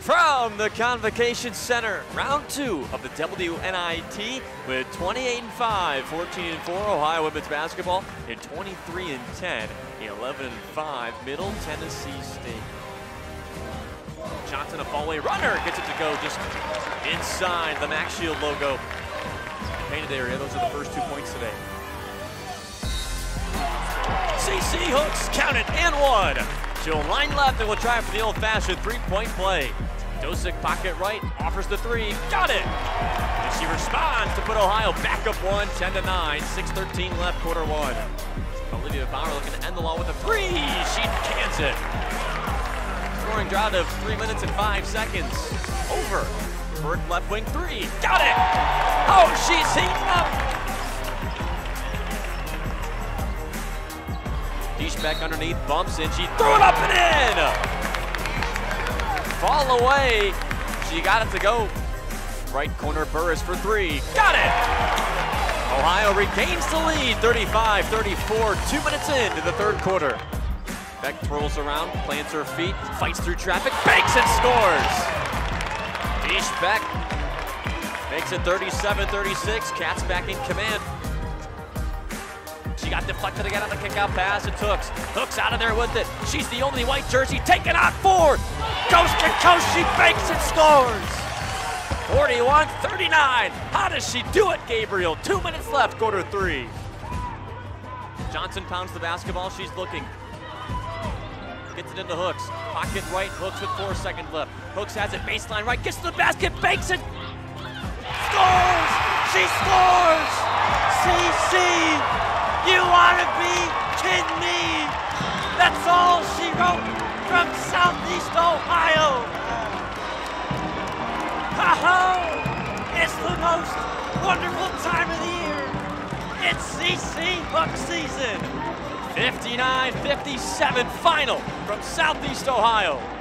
From the Convocation Center, round two of the WNIT with 28 and 5, 14 and 4 Ohio women's basketball, and 23 and 10, 11 and 5 Middle Tennessee State. Johnson, a fallaway runner, gets it to go just inside the Max Shield logo. Painted area, those are the first two points today. Cece Hooks, count it, and one. She'll line left and will try for the old-fashioned three-point play. Doseck pocket right, offers the three, got it! And she responds to put Ohio back up one, 10 to 9, 6-13 left, quarter one. Olivia Bauer looking to end the law with a three, she cans it. Scoring drought of three minutes and five seconds. Over. Burke left wing three, got it! Oh, she's heating up! Deeshbeck underneath, bumps in, she threw it up and in! Fall away, she got it to go. Right corner Burris for three, got it! Ohio regains the lead, 35-34, two minutes into the third quarter. Beck twirls around, plants her feet, fights through traffic, banks and scores! Deeshbeck makes it 37-36, Cats back in command. She got deflected again on the kickout pass. It's Hooks. Hooks out of there with it. She's the only white jersey taking on four. Coast to coast, she banks and scores. 41-39. How does she do it, Gabriel? Two minutes left, quarter three. Johnson pounds the basketball. She's looking. Gets it into Hooks. Pocket right, Hooks with four seconds left. Hooks has it baseline right, gets to the basket, banks it. Scores! She scores! Cece you wanna be kidding me? That's all she wrote from Southeast Ohio. Ha It's the most wonderful time of the year. It's Cece Hook season. 59-57 final from Southeast Ohio.